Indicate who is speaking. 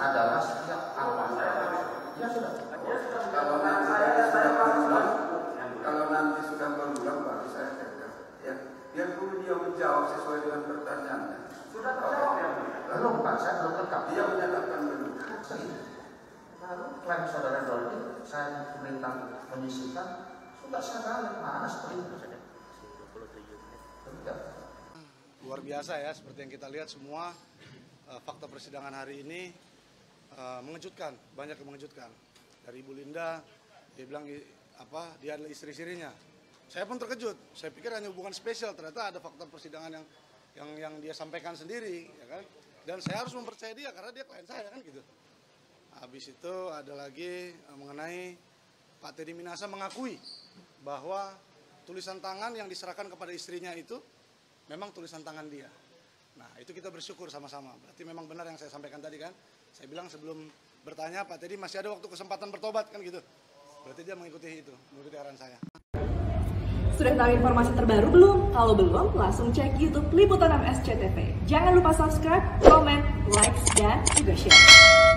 Speaker 1: adalah setiap apa? Ya sudah.
Speaker 2: Kalau nanti sudah berulang, kalau nanti sudah berulang baru saya cegah. Ya, biar dulu dia menjawab sesuai dengan pertanyaannya. Sudah terjawab ya?
Speaker 1: belum pak saya belum lengkap.
Speaker 2: Dia menyatakan belum.
Speaker 1: lalu klaim saudara Dolly saya perintah menyisihkan. Sudah saya balik. Mana seperti itu
Speaker 3: luar biasa ya seperti yang kita lihat semua eh, fakta persidangan hari ini eh, mengejutkan banyak yang mengejutkan. Dari Ibu Linda dia bilang apa dia adalah istri sirinya saya pun terkejut. Saya pikir hanya hubungan spesial. Ternyata ada fakta persidangan yang yang yang dia sampaikan sendiri ya kan? Dan saya harus mempercayai dia karena dia klien saya kan gitu. Habis itu ada lagi eh, mengenai Pak Teddy Minasa mengakui bahwa tulisan tangan yang diserahkan kepada istrinya itu memang tulisan tangan dia. Nah, itu kita bersyukur sama-sama. Berarti memang benar yang saya sampaikan tadi kan. Saya bilang sebelum bertanya, Pak Teddy masih ada waktu kesempatan bertobat kan gitu. Berarti dia mengikuti itu, mengikuti arahan saya.
Speaker 4: Sudah tahu informasi terbaru belum? Kalau belum, langsung cek YouTube Liputan MSCTV. Jangan lupa subscribe, komen, like, dan juga share.